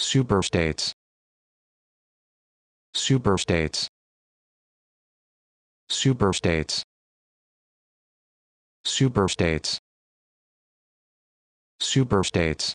superstates. Superstates. Superstates. Superstates. Superstates.